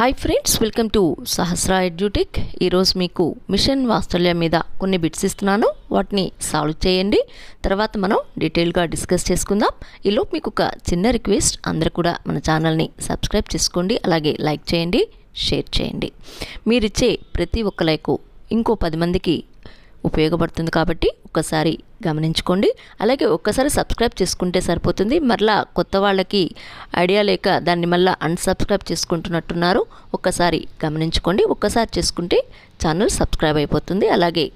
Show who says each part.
Speaker 1: Hi friends welcome to Sahasra ఎడ్యూటిక్ ఈరోజు మీకు machine వాత్సల్యం మీద కొన్ని బిట్స్ ఇస్తున్నాను. వాటిని సాల్వ్ చేయండి. తర్వాత మనం డీటెయిల్గా డిస్కస్ చేసుకుందాం. ఈలోపు మీకు ఒక చిన్న రిక్వెస్ట్ అందరూ కూడా మన ఛానల్ని సబ్స్క్రైబ్ చేసుకోండి. అలాగే లైక్ చేయండి షేర్ చేయండి. మీరిచ్చే ప్రతి ఒక్క లైకు ఇంకో పది మందికి ఉపయోగపడుతుంది కాబట్టి ఒక్కసారి గమనించుకోండి. అలాగే ఒక్కసారి సబ్స్క్రైబ్ చేసుకుంటే సరిపోతుంది. మరలా కొత్త వాళ్ళకి ఐడియా లేక దాన్ని మళ్ళీ అన్సబ్స్క్రైబ్ చేసుకుంటున్నట్టున్నారు. ఒక్కసారి గమనించుకోండి. ఒక్కసారి చేసుకుంటే ఛానల్ సబ్స్క్రైబ్ అయిపోతుంది. అలాగే